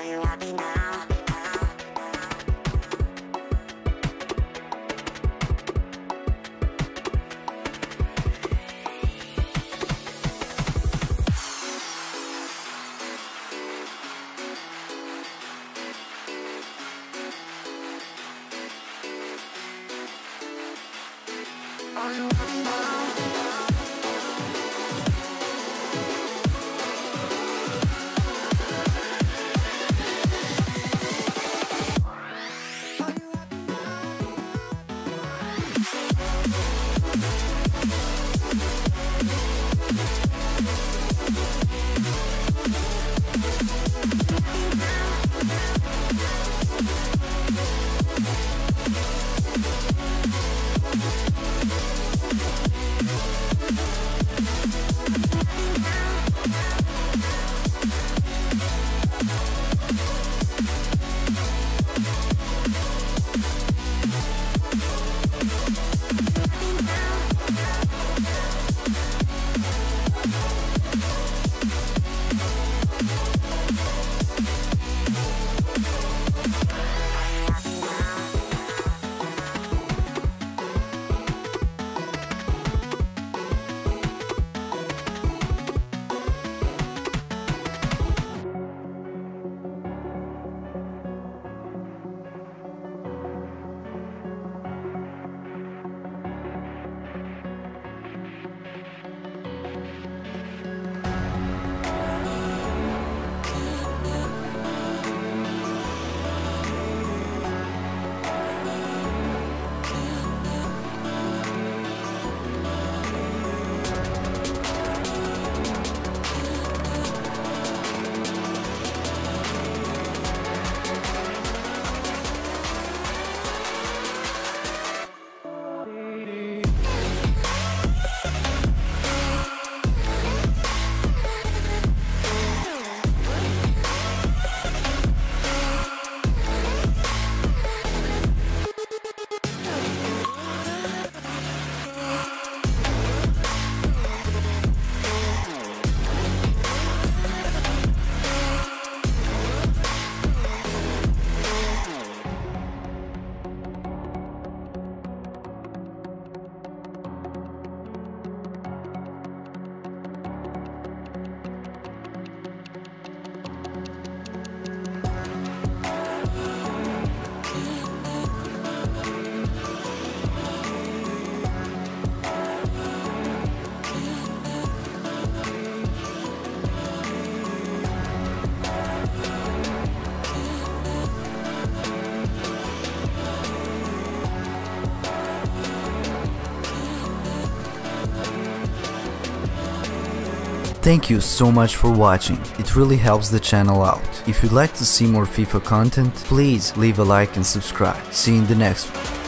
Are you happy now? Are you happy now? Thank you so much for watching, it really helps the channel out. If you'd like to see more FIFA content, please leave a like and subscribe. See you in the next one.